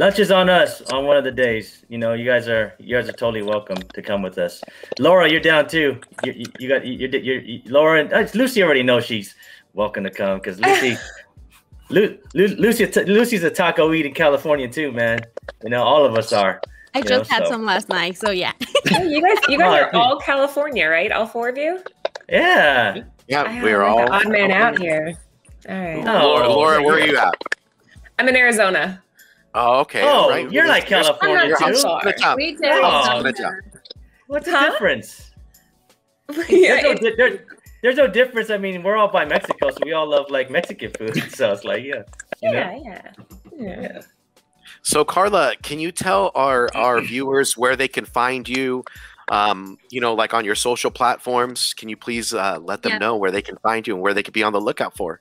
Definitely. Lunch is on us on one of the days. You know, you guys are you guys are totally welcome to come with us. Laura, you're down too. You, you, you got you, you're, you Laura and uh, Lucy already knows she's welcome to come because Lucy, Lu, Lu, Lucy, Lucy's a taco eating Californian too, man. You know, all of us are. I just know, had so- some last night, so yeah. You guys, you guys are all California, right? All four of you. Yeah. Yeah, we're all odd man out here. All right. Oh, Laura, Laura, where are you at? I'm in Arizona. Oh, okay. Oh, all right. you're like You're- California you're too. hops far. on the top. we Oh. What's the Huh? difference? yeah, There's no, there- there's no difference. I mean, we're all by Mexico, so we all love like Mexican food. So it's like, yeah, you yeah, yeah, yeah. So, Carla, can you tell our our viewers where they can find you? Um, you know, like on your social platforms. Can you please uh, let them Yeah. know where they can find you and where they could be on the lookout for?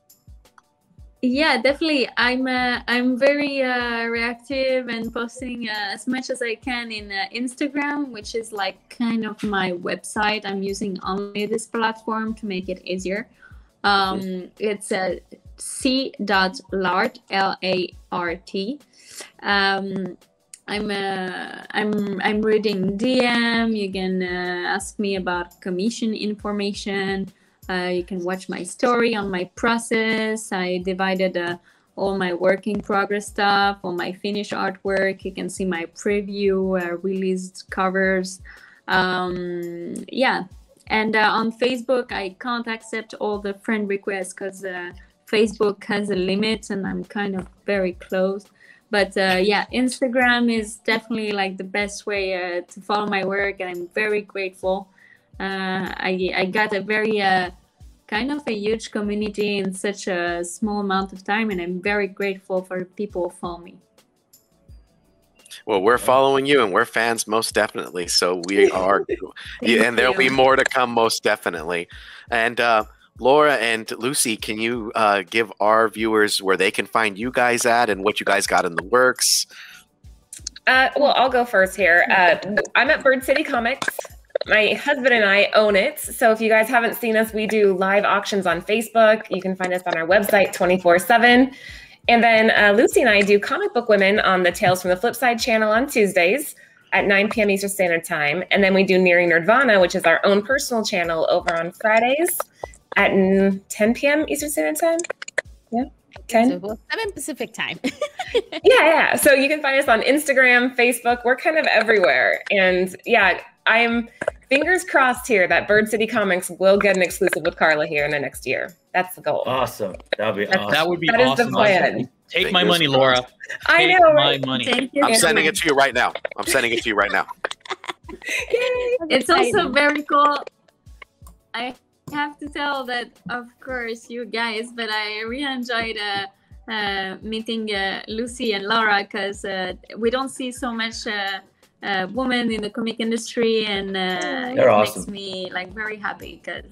Yeah definitely i'm uh, i'm very uh, reactive and posting uh, as much as i can in uh, instagram which is like kind of my website i'm using only this platform to make it easier um it's uh, c dot lart l-a-r-t um I'm uh, I'm I'm reading DM. You can uh, ask me about commission information. Uh, you can watch my story on my process. I divided uh, all my work in progress stuff, all my finished artwork. You can see my preview, uh, released covers. Um, yeah, and uh, on Facebook, I can't accept all the friend requests because uh, Facebook has a limit, and I'm kind of very closed. But uh, yeah, Instagram is definitely like the best way to follow my work, and I'm very grateful. Uh, I I got a very uh, kind of a huge community in such a small amount of time, and I'm very grateful for people who follow me. Well, we're following you, and we're fans most definitely. So we are, yeah, and there'll be more to come most definitely. And uh, Laura and Lucy, can you uh, give our viewers where they can find you guys at and what you guys got in the works? Uh, well, I'll go first here. Uh, I'm at Bird City Comics. My husband and I own it. So if you guys haven't seen us, we do live auctions on Facebook. You can find us on our website 24 7. And then uh, Lucy and I do Comic Book Women on the Tales from the Flip Side channel on Tuesdays. at 9 p.m. Eastern Standard Time. And then we do Nearing Nerdvana, which is our own personal channel over on Fridays at 10 p.m. Eastern Standard Time. Yeah. 10? So, 7 Pacific time. yeah, yeah. So you can find us on Instagram, Facebook. We're kind of everywhere. And yeah, I'm fingers crossed here that Bird City Comics will get an exclusive with Carla here in the next year. That's the goal. Awesome. That'd be awesome. That would be That is awesome. the plan. Take my money, crossed. Laura. I Take know, my right? money. Thank you. I'm sending it to you right now. I'm sending it to you right now. It's also very cool. I have to tell that, of course, you guys, but I really enjoyed uh, uh, meeting uh, Lucy and Laura because uh, we don't see so much uh, woman in the comic industry, and uh, it They're makes awesome. me like very happy because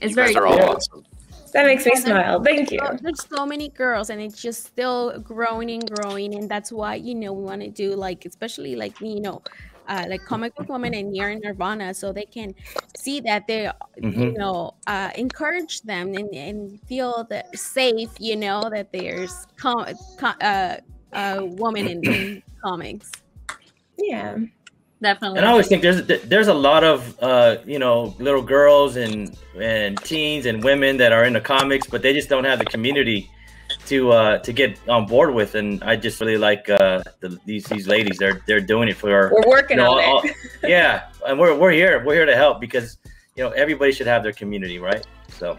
it's You very cool. awesome. That makes me smile. Thank you. There's so many girls, and it's just still growing and growing, and that's why you know we want to do like, especially like you know, uh, like comic book woman and near Nerdvana, so they can see that they, you Mhm. know, uh, encourage them and, and feel that safe, you know, that there's com- co- uh, a woman in, in comics. Yeah. Definitely. And I always think there's there's a lot of uh, you know little girls and and teens and women that are into comics, but they just don't have the community to uh, to get on board with. And I just really like uh, the, these these ladies. They're they're doing it for We're working you know, on all- it. yeah, and we're we're here we're here to help because you know everybody should have their community, right? So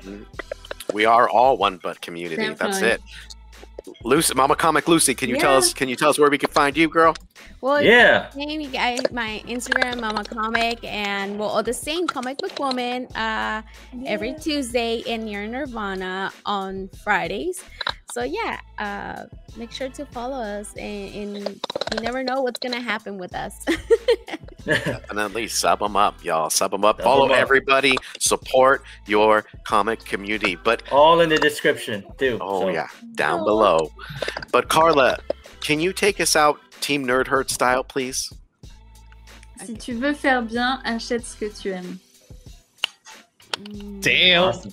We are all one but community. That's it. Lucy, Momma Comic Lucy, can you tell us? Can you tell us where we can find you, girl? Well, yeah, Same, you guys, my Instagram, Momma Comic, and well, the same comic book woman. Uh, every Tuesday in your Nerdvana on Fridays. So yeah, uh, make sure to follow us, and, and you never know what's gonna happen with us. Definitely sub them up, y'all. Sub them up. Sub Follow 'em up. everybody. Support your comic community. But all in the description too. oh So, yeah, down Oh. below. But Carla, can you take us out Team Nerd Herd style, please? Si tu veux faire bien, achète ce que tu aimes. Damn. awesome.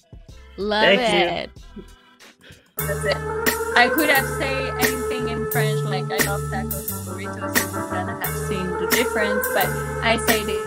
Love Thank you. That's it. I could have said anything in French, like I love tacos and burritos, and I have seen the difference, but I say this.